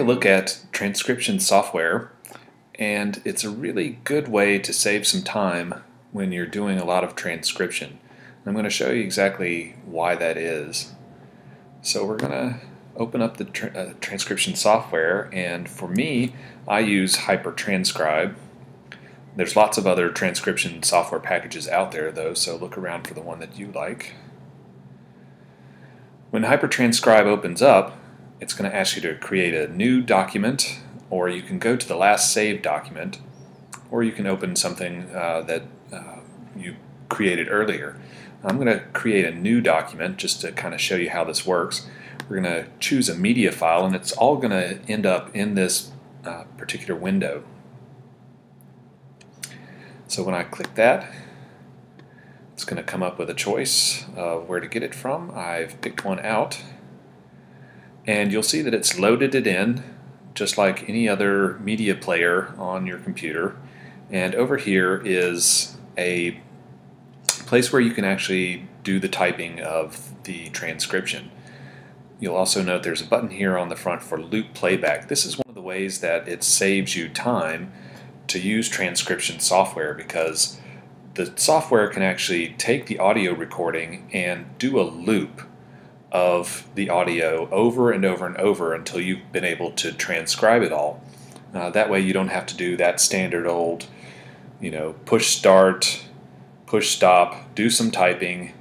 take a look at transcription software and it's a really good way to save some time when you're doing a lot of transcription. I'm going to show you exactly why that is. So we're going to open up the tra uh, transcription software and for me I use HyperTranscribe. There's lots of other transcription software packages out there though so look around for the one that you like. When HyperTranscribe opens up it's going to ask you to create a new document or you can go to the last saved document or you can open something uh, that uh, you created earlier. I'm going to create a new document just to kind of show you how this works. We're going to choose a media file and it's all going to end up in this uh, particular window. So when I click that, it's going to come up with a choice of where to get it from. I've picked one out and you'll see that it's loaded it in just like any other media player on your computer and over here is a place where you can actually do the typing of the transcription. You'll also note there's a button here on the front for loop playback. This is one of the ways that it saves you time to use transcription software because the software can actually take the audio recording and do a loop of the audio over and over and over until you've been able to transcribe it all. Uh, that way you don't have to do that standard old, you know, push start, push stop, do some typing,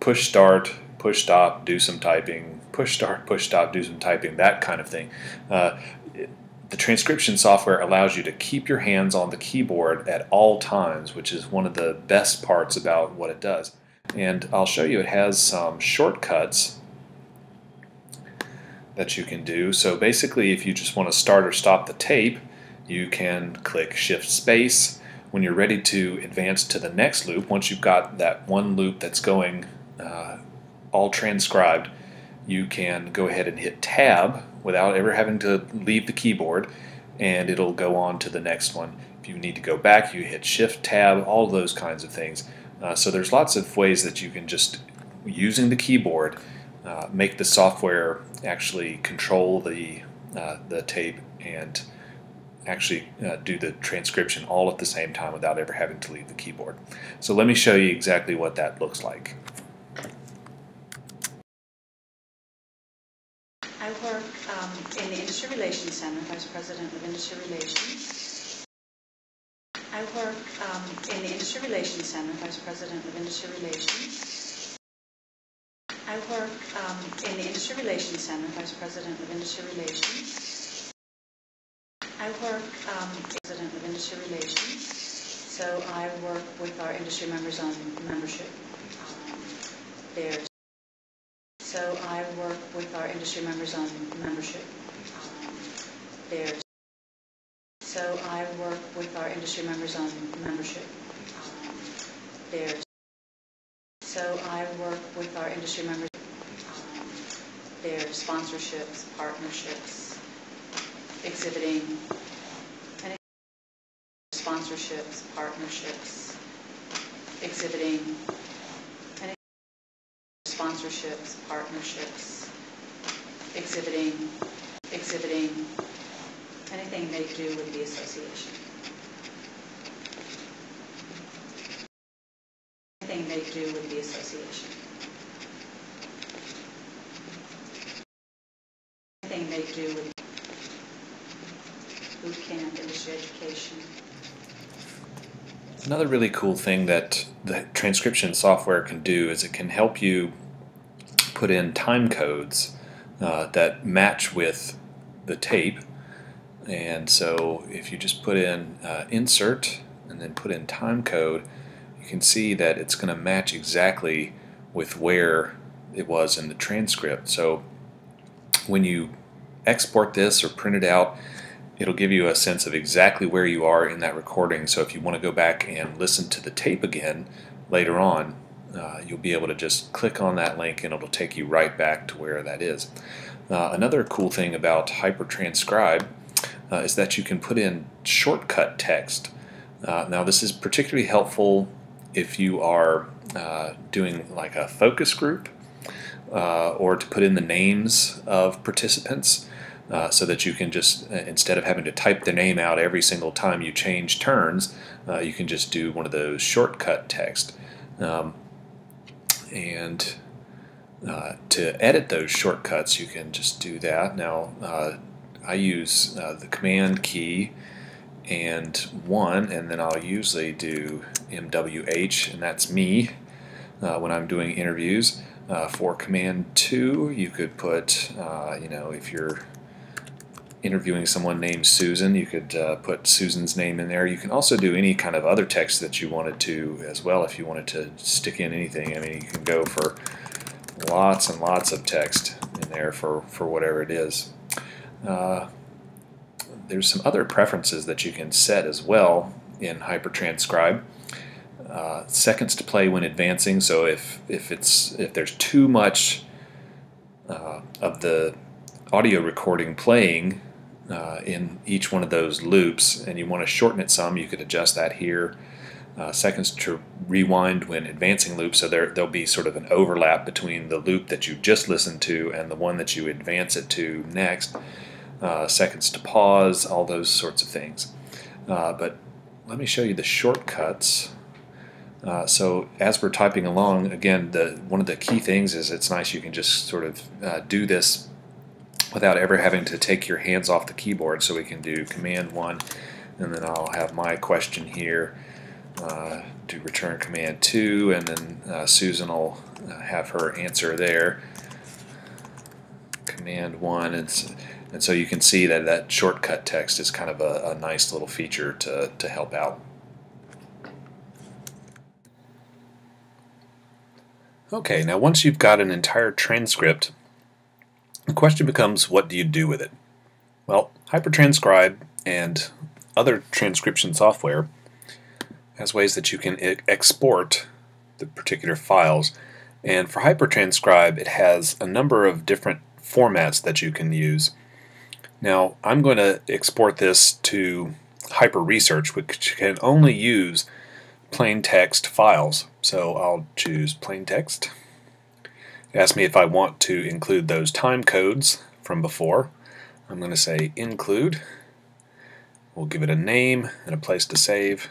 push start, push stop, do some typing, push start, push stop, do some typing, that kind of thing. Uh, the transcription software allows you to keep your hands on the keyboard at all times, which is one of the best parts about what it does and I'll show you it has some shortcuts that you can do. So basically if you just want to start or stop the tape you can click shift space when you're ready to advance to the next loop once you've got that one loop that's going uh, all transcribed you can go ahead and hit tab without ever having to leave the keyboard and it'll go on to the next one. If you need to go back you hit shift tab all those kinds of things. Uh, so there's lots of ways that you can just, using the keyboard, uh, make the software actually control the, uh, the tape and actually uh, do the transcription all at the same time without ever having to leave the keyboard. So let me show you exactly what that looks like. I work um, in the Industry Relations Center, Vice President of Industry Relations. I work um, in the Industry Relations Center, Vice President of Industry Relations. I work um, in the Industry Relations Center, Vice President of Industry Relations. I work um, President of Industry Relations. So I work with our industry members on membership. Um, so I work with our industry members on membership. Um, so I work with our industry members on membership. Um, there's so I work with our industry members. Um, their sponsorships, partnerships, exhibiting, sponsorships, partnerships, exhibiting, sponsorships, partnerships, exhibiting, exhibiting anything they do with the association. Anything they do with the association. Anything they do with boot camp, industry education. Another really cool thing that the transcription software can do is it can help you put in time codes uh, that match with the tape and so if you just put in uh, insert and then put in time code, you can see that it's going to match exactly with where it was in the transcript. So when you export this or print it out, it'll give you a sense of exactly where you are in that recording. So if you want to go back and listen to the tape again later on, uh, you'll be able to just click on that link and it'll take you right back to where that is. Uh, another cool thing about HyperTranscribe uh, is that you can put in shortcut text. Uh, now this is particularly helpful if you are uh, doing like a focus group uh, or to put in the names of participants. uh, so that you can just, uh, instead of having to type the name out every single time you change turns, you can just do one of those shortcut text. Um, and uh, to edit those shortcuts, you can just do that. Now, uh, I use uh, the command key and one, and then I'll usually do MWH, and that's me uh, when I'm doing interviews. Uh, for command two, you could put, uh, you know, if you're interviewing someone named Susan, you could uh, put Susan's name in there. You can also do any kind of other text that you wanted to as well if you wanted to stick in anything. I mean, you can go for lots and lots of text in there for, for whatever it is. Uh, there's some other preferences that you can set as well in HyperTranscribe. Uh, seconds to play when advancing. So if if it's if there's too much uh, of the audio recording playing uh, in each one of those loops, and you want to shorten it some, you could adjust that here. Uh, seconds to rewind when advancing loops, so there there'll be sort of an overlap between the loop that you just listened to and the one that you advance it to next uh, seconds to pause, all those sorts of things. Uh, but let me show you the shortcuts. Uh, so as we're typing along, again, the one of the key things is it's nice you can just sort of uh, do this without ever having to take your hands off the keyboard. So we can do Command 1, and then I'll have my question here. Uh, do return command 2, and then uh, Susan will have her answer there. Command 1, and and so you can see that that shortcut text is kind of a, a nice little feature to, to help out. Okay, now once you've got an entire transcript, the question becomes what do you do with it? Well, HyperTranscribe and other transcription software has ways that you can export the particular files. And for HyperTranscribe, it has a number of different formats that you can use. Now I'm going to export this to Hyper Research, which can only use plain text files. So I'll choose plain text. Ask me if I want to include those time codes from before. I'm going to say include. We'll give it a name and a place to save.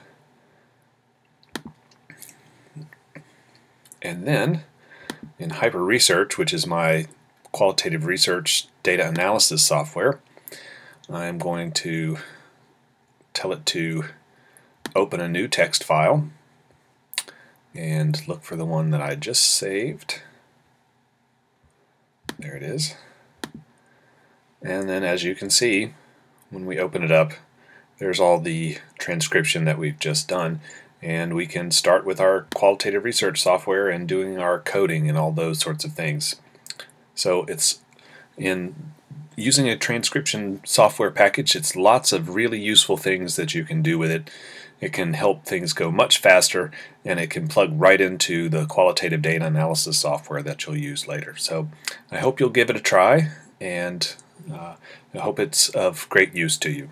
And then in Hyper Research, which is my qualitative research data analysis software, I'm going to tell it to open a new text file and look for the one that I just saved. There it is. And then as you can see, when we open it up, there's all the transcription that we've just done. And we can start with our qualitative research software and doing our coding and all those sorts of things. So it's in using a transcription software package, it's lots of really useful things that you can do with it. It can help things go much faster and it can plug right into the qualitative data analysis software that you'll use later. So I hope you'll give it a try and uh, I hope it's of great use to you.